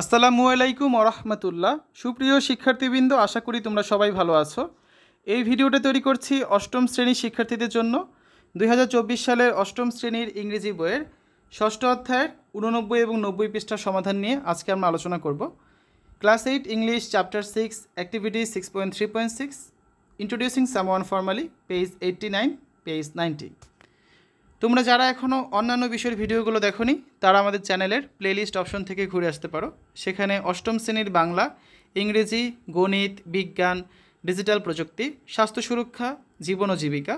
আসসালামু আলাইকুম ওরহমতুল্লাহ। সুপ্রিয় শিক্ষার্থীবৃন্দ, আশা করি তোমরা সবাই ভালো আছো। এই ভিডিওটা তৈরি করছি অষ্টম শ্রেণির শিক্ষার্থীদের জন্য। দুই হাজার চব্বিশ সালের অষ্টম শ্রেণির ইংরেজি বইয়ের ষষ্ঠ অধ্যায়ের উননব্বই এবং নব্বই পৃষ্ঠার সমাধান নিয়ে আজকে আমরা আলোচনা করব। Class eight, English, chapter six activity six point three point six, introducing someone formally, page eighty nine, page ninety. তোমরা যারা এখনও অন্যান্য বিষয়ের ভিডিওগুলো দেখোনি, তারা আমাদের চ্যানেলের প্লেলিস্ট অপশন থেকে ঘুরে আসতে পারো। সেখানে অষ্টম শ্রেণির বাংলা, ইংরেজি, গণিত, বিজ্ঞান ডিজিটাল প্রযুক্তি, স্বাস্থ্য সুরক্ষা, জীবন ও জীবিকা,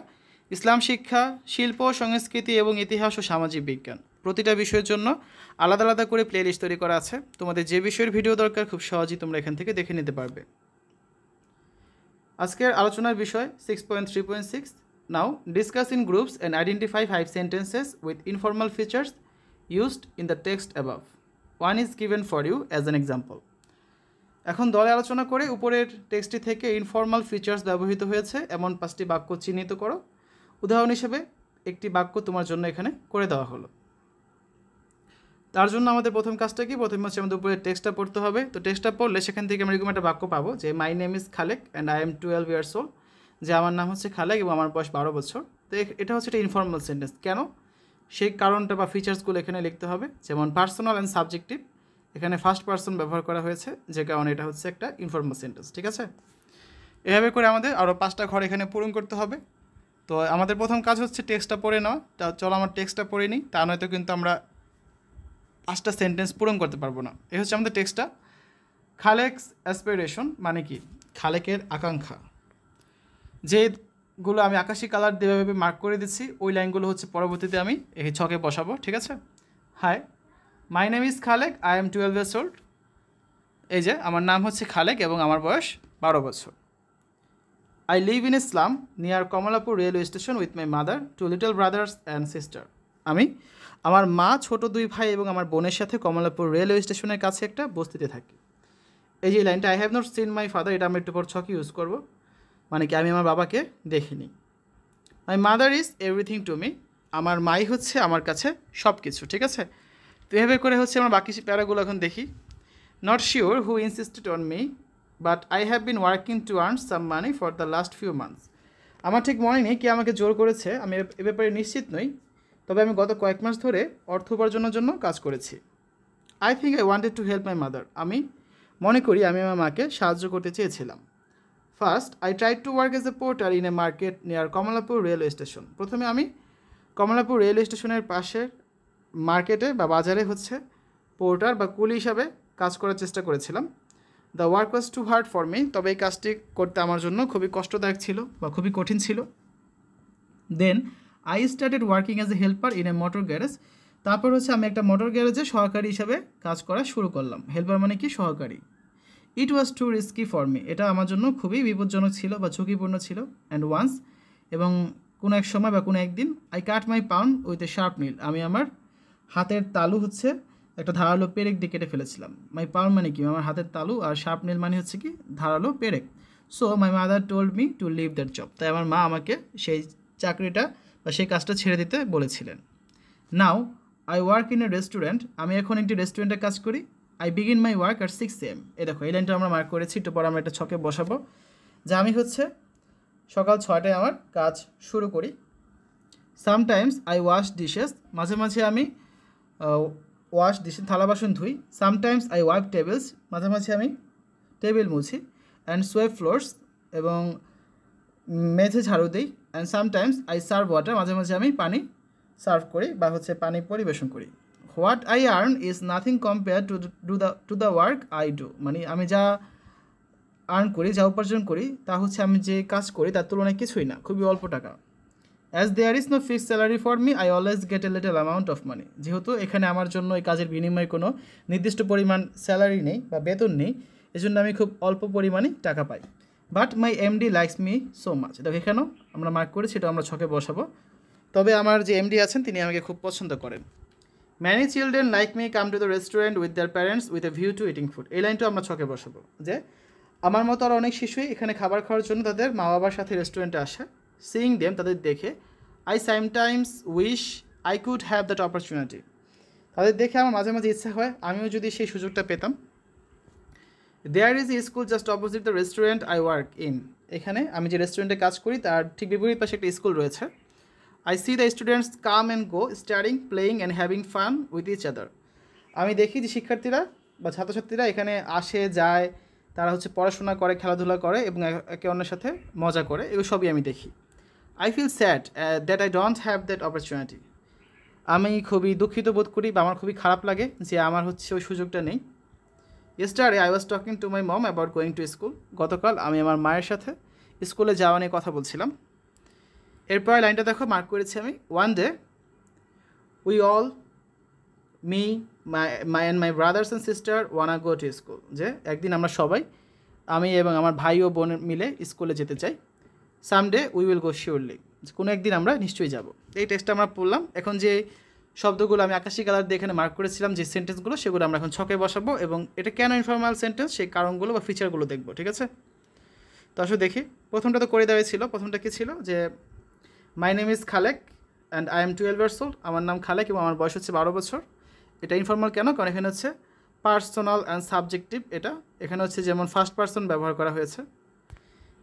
ইসলাম শিক্ষা, শিল্প, সংস্কৃতি এবং ইতিহাস ও সামাজিক বিজ্ঞান। প্রতিটা বিষয়ের জন্য আলাদা আলাদা করে প্লেলিস্ট তৈরি করা আছে। তোমাদের যে বিষয়ের ভিডিও দরকার, খুব সহজেই তোমরা এখান থেকে দেখে নিতে পারবে। আজকের আলোচনার বিষয় six point three point six Now, discuss in groups and identify five sentences with informal features used in the text above. One is given for you as an example. এখন দলে আলোচনা করে উপরের টেক্সটি থেকে ইনফর্মাল ফিচার্স ব্যবহৃত হয়েছে এমন পাঁচটি বাক্য চিহ্নিত করো। উদাহরণ হিসেবে একটি বাক্য তোমার জন্য এখানে করে দেওয়া হলো। তার জন্য আমাদের প্রথম কাজটা কি? প্রথমে হচ্ছে আমাদের উপরে টেক্সটটা পড়তে হবে। তো টেক্সটটা পড়লে সেখান থেকে আমরা এরকম একটা বাক্য পাবো যে my name is Khalek and I am twelve years old যে আমার নাম হচ্ছে খালেক এবং আমার বয়স বারো বছর। তো এটা হচ্ছে একটা ইনফর্মাল সেন্টেন্স কেন? সেই কারণটা বা ফিচার্সগুলো এখানে লিখতে হবে। যেমন পার্সোনাল অ্যান্ড সাবজেক্টিভ এখানে ফার্স্ট পার্সন ব্যবহার করা হয়েছে, যে কারণে এটা হচ্ছে একটা ইনফর্মাল সেন্টেন্স ঠিক আছে? এভাবে করে আমাদের আরও পাঁচটা ঘর এখানে পূরণ করতে হবে। তো আমাদের প্রথম কাজ হচ্ছে টেক্সটটা পড়ে নেওয়া। তা চলো আমার টেক্সটটা পড়ে নিই। তা নয়তো কিন্তু আমরা পাঁচটা সেন্টেন্স পূরণ করতে পারব না। এ হচ্ছে আমাদের টেক্সটটা খালেকস অ্যাসপিরেশন মানে কি? খালেকের আকাঙ্ক্ষা। যেগুলো আমি আকাশি কালার দেওয়াভাবে মার্ক করে দিচ্ছি, ওই লাইনগুলো হচ্ছে পরবর্তীতে আমি এই ছকে বসাবো, ঠিক আছে? Hi my name is Khalek I am twelve years old এই যে, আমার নাম হচ্ছে খালেক এবং আমার বয়স বারো বছর। I live in Islam near Kamalapur railway station with my mother two little brothers and sister আমি আমার মা, ছোট দুই ভাই এবং আমার বোনের সাথে কমলাপুর রেলওয়ে স্টেশনের কাছে একটা বস্তিতে থাকি। এই যে লাইনটা I have not seen my father এটা আমি একটু পর ছকে ইউজ করব। মানে কি আমি আমার বাবাকে দেখিনি। My mother is everything to me আমার মাই হচ্ছে আমার কাছে সব কিছু ঠিক আছে? তো এভাবে করে হচ্ছে আমার বাকি প্যারাগুলো এখন দেখি। Not sure who insisted on me but I have been working to earn some money for the last few months আমার ঠিক মনে নেই কে আমাকে জোর করেছে, আমি এ ব্যাপারে নিশ্চিত নই, তবে আমি গত কয়েক মাস ধরে অর্থ উপার্জনের জন্য কাজ করেছি। I think I wanted to help my mother আমি মনে করি আমি আমার মাকে সাহায্য করতে চেয়েছিলাম। First I try to work as a porter in a market near Kamalapur railway station প্রথমে আমি কমলাপুর রেলওয়ে স্টেশনের পাশের মার্কেটে বা বাজারে হচ্ছে পোর্টার বা কুলি হিসাবে কাজ করার চেষ্টা করেছিলাম। The work was too hard for me তবে এই কাজটি করতে আমার জন্য খুবই কষ্টদায়ক ছিল বা খুবই কঠিন ছিল। Then I started working as a helper in a motor garage তারপর হচ্ছে আমি একটা মোটর গ্যারেজে সহকারী হিসাবে কাজ করা শুরু করলাম। হেল্পার মানে কি? সহকারী। It was too risky for me এটা আমার জন্য খুবই বিপজ্জনক ছিল বা ঝুঁকিপূর্ণ ছিল। অ্যান্ড ওয়ান্স এবং কোনো এক সময় বা কোনো একদিন I cut my pound with a sharp nail আমি আমার হাতের তালু হচ্ছে একটা ধারালো পেরেক দিয়ে কেটে ফেলেছিলাম। মাই পাউন্ড মানে কি? আমার হাতের তালু আর শার্প নীল মানে হচ্ছে কি? ধারালো পেরেক। So my mother told me to leave that job তাই আমার মা আমাকে সেই চাকরিটা বা সেই কাজটা ছেড়ে দিতে বলেছিলেন। Now I work in a restaurant আমি এখন একটি রেস্টুরেন্টে কাজ করি। I begin my work at six M A দেখো, এই লাইনটা আমরা মার্ক করেছি, একটু পরে আমরা একটা ছকে বসাবো। যে আমি হচ্ছে সকাল ছয়টায় আমার কাজ শুরু করি। সামটাইমস আই ওয়াশ ডিশেস মাঝে মাঝে আমি ওয়াশ ডিশে থালা বাসন ধুই। সামটাইমস আই ওয়াইপ টেবিলস মাঝে মাঝে আমি টেবিল মুছি। অ্যান্ড সোয়েপ ফ্লোরস এবং মেঝে ঝাড়ু দিই। And sometimes I serve water মাঝে মাঝে আমি পানি সার্ভ করি বা হচ্ছে পানি পরিবেশন করি। What I earn is nothing compare to to the to the work I do. মানে আমি যা আর্ন করি, যা উপার্জন করি, তা হচ্ছে আমি যে কাজ করি, তার তুলনায় কিছুই না, খুবই অল্প টাকা। As there is no fix salary for me I always get a little amount of money যেহেতু এখানে আমার জন্য এই কাজের বিনিময়ে কোনো নির্দিষ্ট পরিমাণ স্যালারি নেই বা বেতন নেই, এজন্য আমি খুব অল্প পরিমাণে টাকা পাই। But my MD likes me so much দেখো এখানেও আমরা মার্ক করি সেটা আমরা ছকে বসাবো। তবে আমার যে এমডি আছেন, তিনি আমাকে খুব পছন্দ করেন। Many children like me come to the restaurant with their parents with a view to eating food এই লাইনটাও আমরা ছকে বসাবো, যে আমার মতো আর অনেক শিশুই এখানে খাবার খাওয়ার জন্য তাদের মা বাবার সাথে রেস্টুরেন্টে আসে সিইং দেম তাদের দেখে। I sometimes wish I could have that opportunity তাদের দেখে আমার মাঝে মাঝে ইচ্ছা হয়, আমিও যদি সেই সুযোগটা পেতাম। There is a school just opposite the restaurant I work in এখানে আমি যে রেস্টুরেন্টে কাজ করি, তার ঠিক বিপরীত পাশে একটা স্কুল রয়েছে। I see the students come and go studying playing and having fun with each other আমি দেখি যে শিক্ষার্থীরা বা ছাত্রছাত্রীরা এখানে আসে, যায়, তারা হচ্ছে পড়াশোনা করে, খেলাধুলা করে এবং একে অন্যের সাথে মজা করে। এগুলো সবই আমি দেখি। I feel sad that I don't have that opportunity আমি খুবই দুঃখিত বোধ করি বা আমার খুবই খারাপ লাগে যে আমার হচ্ছে ওই সুযোগটা নেই। Yesterday I was talking to my mom about going to school গতকাল আমি আমার মায়ের সাথে স্কুলে যাওয়া নিয়ে কথা বলছিলাম। এরপর লাইনটা দেখো মার্ক করেছি আমি। One day we all me my my and my brothers and sister one uh go to school যে একদিন আমরা সবাই, আমি এবং আমার ভাই ও বোন মিলে স্কুলে যেতে চাই। Someday we will go surely কোনো একদিন আমরা নিশ্চয়ই যাব। এই টেস্টটা আমরা পড়লাম। এখন যে শব্দগুলো আমি আকাশি কালার দিয়ে এখানে মার্ক করেছিলাম, যে সেন্টেন্সগুলো সেগুলো আমরা এখন ছকে বসাবো এবং এটা কেন ইনফর্মাল সেন্টেন্স সেই কারণগুলো বা ফিচারগুলো দেখব, ঠিক আছে? তো আসলে দেখি। প্রথমটা তো করে দেওয়াই ছিল। প্রথমটা কী ছিল? যে my name is Khalek and I am twelve years old আমার নাম খালেক এবং আমার বয়স হচ্ছে বারো বছর। এটা ইনফর্মাল কেন? কারণ এখানে হচ্ছে পার্সোনাল অ্যান্ড সাবজেক্টিভ এটা। এখানে হচ্ছে যেমন ফার্স্ট পার্সন ব্যবহার করা হয়েছে।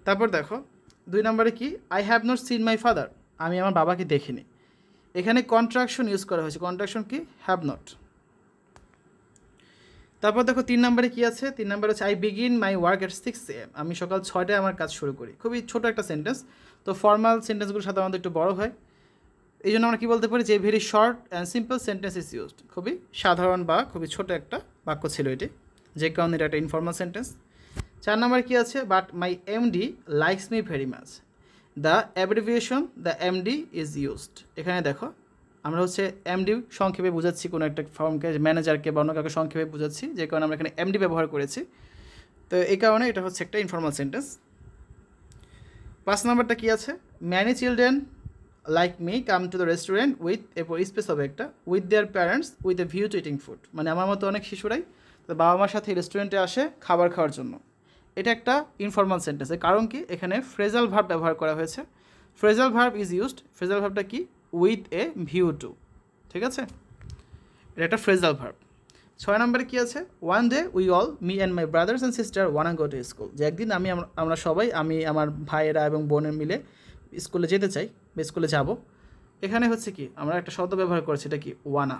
তারপর দেখো, দুই নম্বরে কি? I have not seen my father আমি আমার বাবাকে দেখিনি। এখানে কন্ট্রাকশন ইউজ করা হয়েছে। কন্ট্রাকশন কি? হ্যাভ নট তারপর দেখো, তিন নম্বরে কি আছে? তিন নম্বরে হচ্ছে I begin my work at six AM আমি সকাল ছয়টায় আমার কাজ শুরু করি। খুবই ছোট একটা সেন্টেন্স তো ফর্মাল সেন্টেন্সগুলো সাধারণত একটু বড় হয়। এই জন্য আমরা কী বলতে পারি যে very short and simple sentence is used খুবই সাধারণ বা খুবই ছোট একটা বাক্য ছিল এটি। যে কারণে এটা একটা ইনফর্মাল সেন্টেন্স চার নম্বর কী আছে? But my MD likes me very much the abbreviation the MD is used এখানে দেখো, আমরা হচ্ছে এমডি সংক্ষেপে বোঝাচ্ছি কোনো একটা ফর্মকে ম্যানেজারকে বা অন্য কাউকে সংক্ষেপে বোঝাচ্ছি। যে কারণে আমরা এখানে এমডি ব্যবহার করেছি। তো এই কারণে এটা হচ্ছে একটা ইনফর্মাল সেন্টেন্স পাঁচ নাম্বারটা কী আছে? Many children like me come to the restaurant with এরপর স্পেস হবে একটা with their parents with a view to eating food মানে আমার মতো অনেক শিশুরাই তো বাবা মার সাথে রেস্টুরেন্টে আসে খাবার খাওয়ার জন্য। এটা একটা ইনফর্মাল সেন্টেন্স কারণ কি? এখানে ফ্রেজাল ভার্ব ব্যবহার করা হয়েছে। Phrasal verb is used phrasal ভার্বটা কি? উইথ এ ভিউ টু ঠিক আছে? এটা একটা ফ্রেজাল ভার্ব ছয় নম্বরে কী আছে? One day we all me and my brothers and sister one go to school যে একদিন আমি আমরা সবাই, আমি, আমার ভাইয়েরা এবং বোনের মিলে স্কুলে যেতে চাই, বা স্কুলে যাব। এখানে হচ্ছে কি, আমরা একটা শব্দ ব্যবহার করেছি, এটা কি? ওয়ানা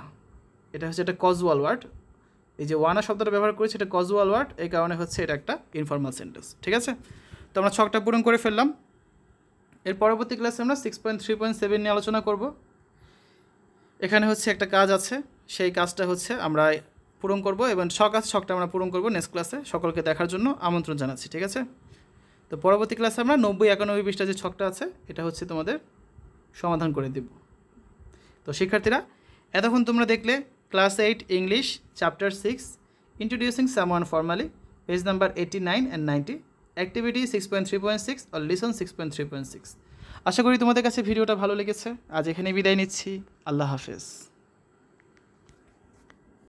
এটা হচ্ছে একটা কজুয়াল ওয়ার্ড এই যে ওয়ানা শব্দটা ব্যবহার করেছি, এটা কজুয়াল ওয়ার্ড এই কারণে হচ্ছে এটা একটা ইনফর্মাল সেন্টেন্স ঠিক আছে? তো আমরা ছকটা পূরণ করে ফেললাম। এর পরবর্তী ক্লাসে আমরা six point three point seven নিয়ে আলোচনা করব। এখানে হচ্ছে একটা কাজ আছে, সেই কাজটা হচ্ছে আমরা পূরণ করব এবং ছক আছে ছকটা আমরা পূরণ করব নেক্সট ক্লাসে সকলকে দেখার জন্য আমন্ত্রণ জানাচ্ছি, ঠিক আছে? তো পরবর্তী ক্লাসে আমরা নব্বই, একানব্বই, বিশটা যে ছকটা আছে, এটা হচ্ছে তোমাদের সমাধান করে দেব। তো শিক্ষার্থীরা, এতক্ষণ তোমরা দেখলে class eight English chapter six introducing someone formally page number eighty nine and ninety activity six point three point six R listen six point three point six আশা করি তোমাদের কাছে ভিডিওটা ভালো লেগেছে। আজ এখানে বিদায় নিচ্ছি। আল্লাহ হাফেজ।